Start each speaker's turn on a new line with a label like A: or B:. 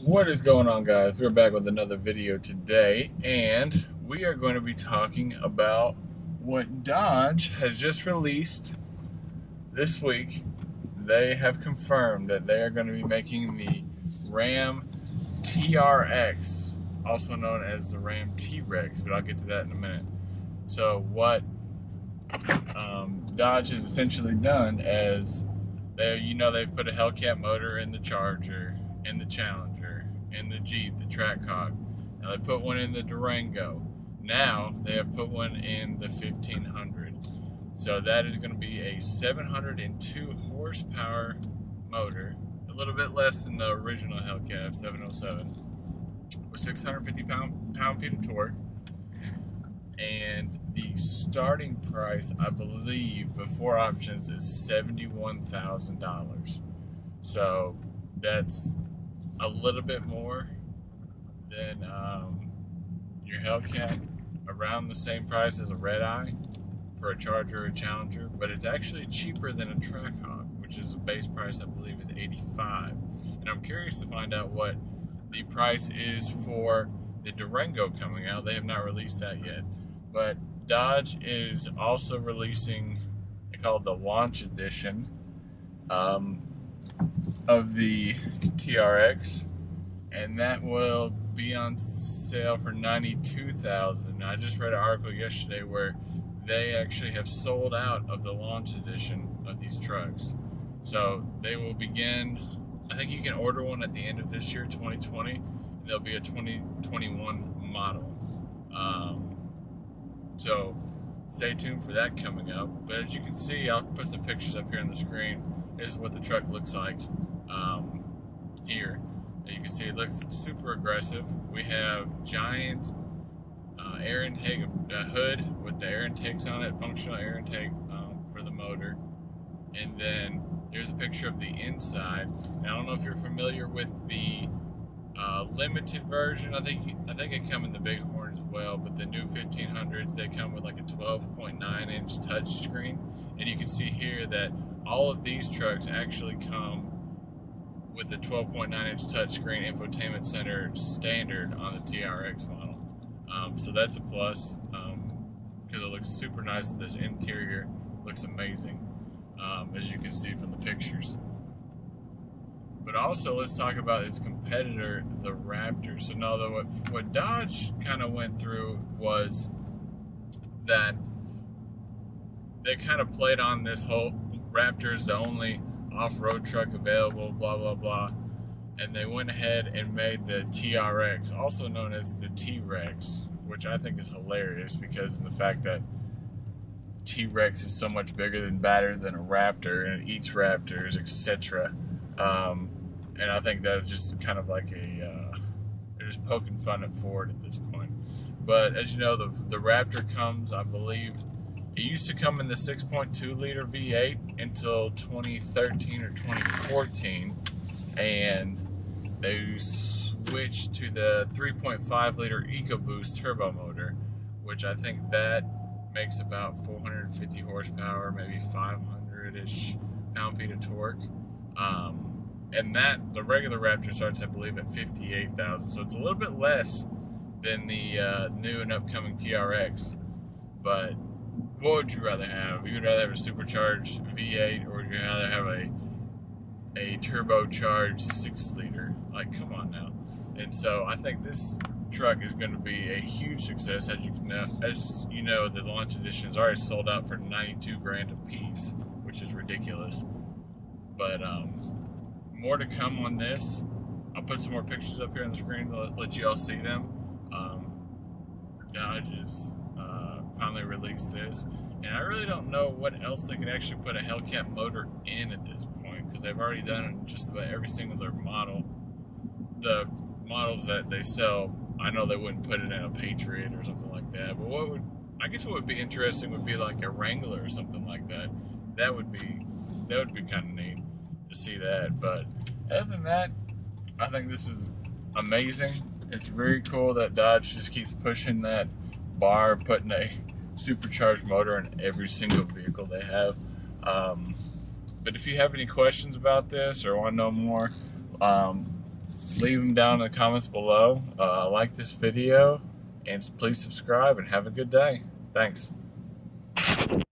A: What is going on guys? We're back with another video today and we are going to be talking about what Dodge has just released this week. They have confirmed that they are going to be making the Ram TRX, also known as the Ram T-Rex, but I'll get to that in a minute. So what um, Dodge has essentially done is, they, you know, they've put a Hellcat motor in the Charger, in the Challenger, in the Jeep, the Trackhawk. Now they put one in the Durango. Now they have put one in the 1500. So that is going to be a 702 horsepower motor, a little bit less than the original Hellcat 707, with 650 pound pound feet of torque. And the starting price, I believe, before options is $71,000. So that's a little bit more than um, your Hellcat, around the same price as a Red Eye for a Charger or Challenger, but it's actually cheaper than a Trackhawk, which is a base price I believe is 85. And I'm curious to find out what the price is for the Durango coming out. They have not released that yet, but Dodge is also releasing, they call it the Launch Edition um, of the TRX, and that will be on sale for ninety-two thousand. I just read an article yesterday where they actually have sold out of the Launch Edition of these trucks, so they will begin. I think you can order one at the end of this year, 2020. And there'll be a 2021 model. Um, so stay tuned for that coming up. But as you can see, I'll put some pictures up here on the screen. This is what the truck looks like um, here. And you can see it looks super aggressive. We have giant uh, air intake uh, hood with the air intakes on it, functional air intake um, for the motor. And then here's a picture of the inside. And I don't know if you're familiar with the uh, limited version. I think I think it come in the Bighorn as well, but the new 1500s they come with like a 12.9 inch touchscreen, and you can see here that all of these trucks actually come with the 12.9 inch touchscreen infotainment center standard on the TRX model. Um, so that's a plus because it looks super nice. This interior looks amazing, um, as you can see from the pictures. But also, let's talk about its competitor, the Raptor. So now, what what Dodge kind of went through was that they kind of played on this whole Raptor's the only off-road truck available, blah blah blah, and they went ahead and made the TRX, also known as the T-Rex, which I think is hilarious because of the fact that T-Rex is so much bigger than badder than a Raptor and it eats raptors, etc. Um, and I think that's just kind of like a uh, they're just poking fun at Ford at this point. But as you know, the the Raptor comes, I believe, it used to come in the 6.2 liter V8 until 2013 or 2014, and they switched to the 3.5 liter EcoBoost turbo motor, which I think that makes about 450 horsepower, maybe 500 ish pound feet of torque. Um, and that the regular Raptor starts, I believe, at 58,000. So it's a little bit less than the uh, new and upcoming TRX. But what would you rather have? You would rather have a supercharged V8, or would you rather have a a turbocharged six liter? Like, come on now. And so I think this truck is going to be a huge success. As you know, as you know, the launch edition is already sold out for 92 grand a piece, which is ridiculous. But um, more to come on this. I'll put some more pictures up here on the screen to let, you all see them. Um, uh, finally released this. And I really don't know what else they could actually put a Hellcat motor in at this point because they've already done just about every single their model. The models that they sell, I know they wouldn't put it in a Patriot or something like that. But what would I guess what would be interesting would be like a Wrangler or something like that. That would be that would be kind of neat to see that. But other than that, I think this is amazing. It's very cool that Dodge just keeps pushing that bar, putting a supercharged motor in every single vehicle they have. Um, but if you have any questions about this or want to know more, um, leave them down in the comments below. Uh, like this video, and please subscribe and have a good day. Thanks.